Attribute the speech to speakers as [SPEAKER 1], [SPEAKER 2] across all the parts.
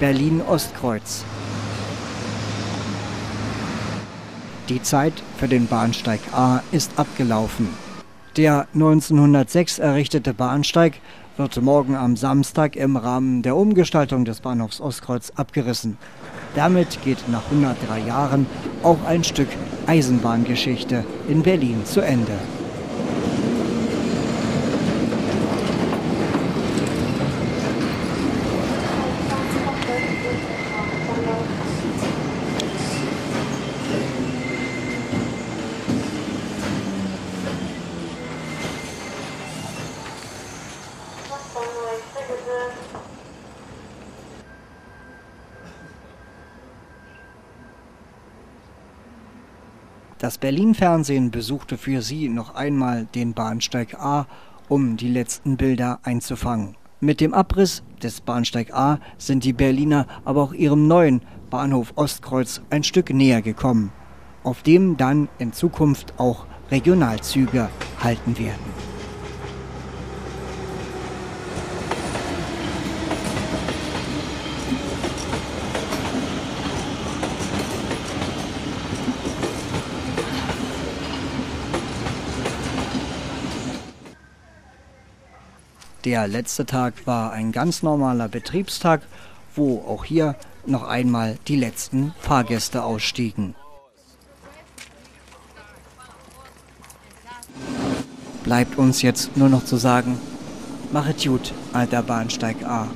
[SPEAKER 1] Berlin-Ostkreuz. Die Zeit für den Bahnsteig A ist abgelaufen. Der 1906 errichtete Bahnsteig wird morgen am Samstag im Rahmen der Umgestaltung des Bahnhofs Ostkreuz abgerissen. Damit geht nach 103 Jahren auch ein Stück Eisenbahngeschichte in Berlin zu Ende. Das Berlin-Fernsehen besuchte für sie noch einmal den Bahnsteig A, um die letzten Bilder einzufangen. Mit dem Abriss des Bahnsteig A sind die Berliner aber auch ihrem neuen Bahnhof Ostkreuz ein Stück näher gekommen, auf dem dann in Zukunft auch Regionalzüge halten werden. Der letzte Tag war ein ganz normaler Betriebstag, wo auch hier noch einmal die letzten Fahrgäste ausstiegen. Bleibt uns jetzt nur noch zu sagen, machet gut, alter Bahnsteig A.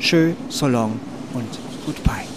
[SPEAKER 1] Tschö, so long und goodbye.